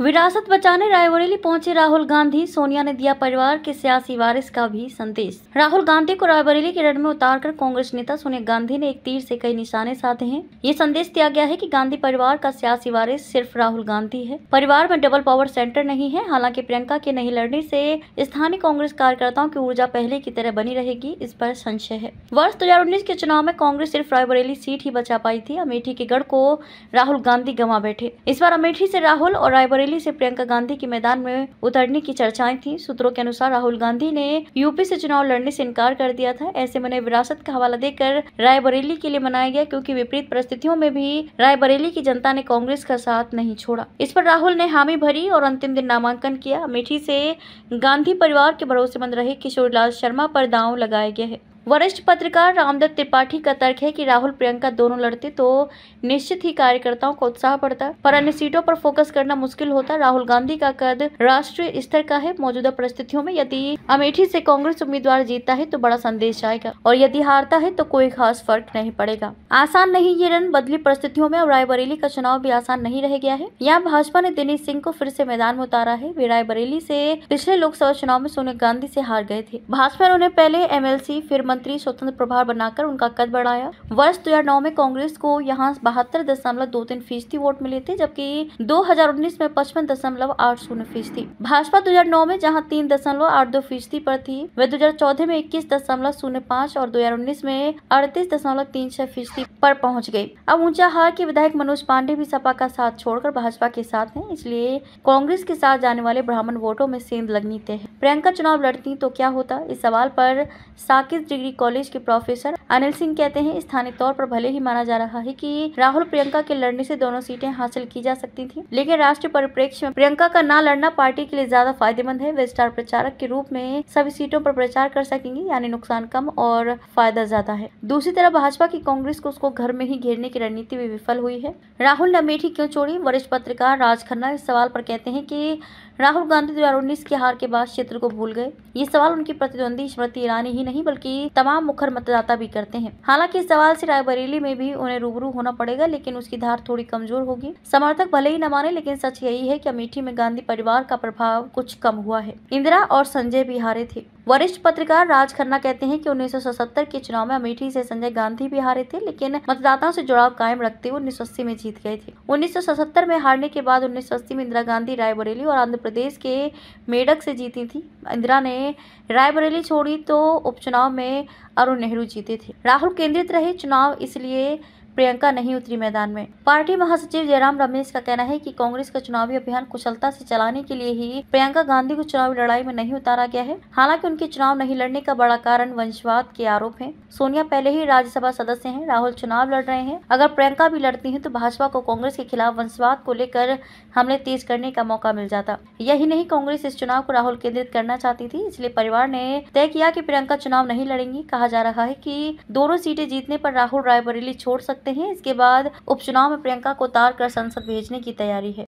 विरासत बचाने रायबरेली पहुँचे राहुल गांधी। सोनिया ने दिया परिवार के सियासी वारिस का भी संदेश। राहुल गांधी को रायबरेली के रण में उतारकर कांग्रेस नेता सोनिया गांधी ने एक तीर से कई निशाने साधे हैं। ये संदेश दिया गया है कि गांधी परिवार का सियासी वारिस सिर्फ़ राहुल गांधी है। परिवार में डबल पावर सेंटर नहीं है, हालाँकि प्रियंका के नहीं लड़ने से स्थानीय कांग्रेस कार्यकर्ताओं की ऊर्जा पहले की तरह बनी रहेगी, इस पर संशय है। वर्ष दो हज़ार उन्नीस के चुनाव में कांग्रेस सिर्फ़ रायबरेली सीट ही बचा पाई थी। अमेठी के गढ़ को राहुल गांधी गंवा बैठे। इस बार अमेठी से राहुल और रायबरेली रायबरेली से प्रियंका गांधी की मैदान में उतरने की चर्चाएँ थी। सूत्रों के अनुसार राहुल गांधी ने यूपी से चुनाव लड़ने से इनकार कर दिया था। ऐसे में विरासत का हवाला देकर रायबरेली के लिए मनाया गया, क्योंकि विपरीत परिस्थितियों में भी रायबरेली की जनता ने कांग्रेस का साथ नहीं छोड़ा। इस पर राहुल ने हामी भरी और अंतिम दिन नामांकन किया। अमेठी से गांधी परिवार के भरोसेमंद रहे किशोर लाल शर्मा पर दाव लगाया गया है। वरिष्ठ पत्रकार रामदत्त त्रिपाठी का तर्क है कि राहुल, प्रियंका दोनों लड़ते तो निश्चित ही कार्यकर्ताओं को उत्साह बढ़ता पर अन्य सीटों पर फोकस करना मुश्किल होता। राहुल गांधी का कद राष्ट्रीय स्तर का है। मौजूदा परिस्थितियों में यदि अमेठी से कांग्रेस उम्मीदवार जीतता है तो बड़ा संदेश आएगा और यदि हारता है तो कोई खास फ़र्क नहीं पड़ेगा। आसान नहीं ये रन। बदली परिस्थितियों में अब रायबरेली का चुनाव भी आसान नहीं रह गया है। यहाँ भाजपा ने दिनेश सिंह को फिर से मैदान में उतारा है। वे रायबरेली से पिछले लोकसभा चुनाव में सोनिया गांधी से हार गए थे। भाजपा ने उन्हें पहले एमएलसी, फिर मंत्री स्वतंत्र प्रभार बनाकर उनका कद बढ़ाया। वर्ष दो हज़ार नौ में कांग्रेस को यहाँ बहत्तर दशमलव दो तीन फ़ीसदी वोट मिले थे, जबकि 2019 में पचपन दशमलव आठ शून्य फ़ीसदी। भाजपा 2009 में जहाँ तीन दशमलव आठ दो फ़ीसदी पर थी वह 2014 में इक्कीस दशमलव शून्य पाँच और 2019 में अड़तीस दशमलव तीन छह फ़ीसदी पर पहुँच गई अब ऊँचा हार के विधायक मनोज पांडे भी सपा का साथ छोड़कर भाजपा के साथ हैं, इसलिए कांग्रेस के साथ जाने वाले ब्राह्मण वोटों में सेंध लगनी तय है। प्रियंका चुनाव लड़ती तो क्या होता? इस सवाल पर साकिस डिग्री कॉलेज कॉलेज के प्रोफेसर अनिल सिंह कहते हैं, स्थानीय तौर पर भले ही माना जा रहा है कि राहुल प्रियंका के लड़ने से दोनों सीटें हासिल की जा सकती थी, लेकिन राष्ट्रीय परिप्रेक्ष्य में प्रियंका का ना लड़ना पार्टी के लिए ज़्यादा फ़ायदेमंद है। वे स्टार प्रचारक के रूप में सभी सीटों पर प्रचार कर सकेंगे, यानी नुकसान कम और फ़ायदा ज़्यादा है। दूसरी तरफ़ भाजपा की कांग्रेस को उसको घर में ही घेरने की रणनीति भी विफल हुई है। राहुल ने अमेठी क्यों छोड़ी? वरिष्ठ पत्रकार राज खन्ना इस सवाल पर कहते हैं कि राहुल गांधी दो की हार के बाद क्षेत्र को भूल गए। ये सवाल उनकी प्रतिद्वंदी स्मृति ईरानी ही नहीं, बल्कि तमाम मुखर मतदाता भी करते हैं। हालाँकि इस सवाल से रायबरेली में भी उन्हें रूबरू होना पड़ेगा, लेकिन उसकी धार थोड़ी कमज़ोर होगी। समर्थक भले ही न माने, लेकिन सच यही है की अमेठी में गांधी परिवार का प्रभाव कुछ कम हुआ है। इंदिरा और संजय भी हारे थे। वरिष्ठ पत्रकार राज खन्ना कहते हैं कि 1977 के चुनाव में अमेठी से संजय गांधी भी हारे थे, लेकिन मतदाताओं से जुड़ाव कायम रखते हुए उन्नीस सौ अस्सी में जीत गए थे। 1977 में हारने के बाद उन्नीस सौ अस्सी में इंदिरा गांधी रायबरेली और आंध्र प्रदेश के मेडक से जीती थी। इंदिरा ने रायबरेली छोड़ी तो उपचुनाव में अरुण नेहरू जीते थे। राहुल केंद्रित रहे चुनाव इसलिए प्रियंका नहीं उतरी मैदान में। पार्टी महासचिव जयराम रमेश का कहना है कि कांग्रेस का चुनावी अभियान कुशलता से चलाने के लिए ही प्रियंका गांधी को चुनावी लड़ाई में नहीं उतारा गया है। हालाँकि उनके चुनाव नहीं लड़ने का बड़ा कारण वंशवाद के आरोप है। सोनिया पहले ही राज्यसभा सदस्य है, राहुल चुनाव लड़ रहे हैं। अगर प्रियंका भी लड़ती है तो भाजपा को कांग्रेस के खिलाफ वंशवाद को लेकर हमले तेज करने का मौका मिल जाता। यही नहीं, कांग्रेस इस चुनाव को राहुल केंद्रित करना चाहती थी, इसलिए परिवार ने तय किया की प्रियंका चुनाव नहीं लड़ेंगी। कहा जा रहा है की दोनों सीटें जीतने पर राहुल रायबरेली छोड़ सकते सकते हैं। इसके बाद उपचुनाव में प्रियंका को उतार कर संसद भेजने की तैयारी है।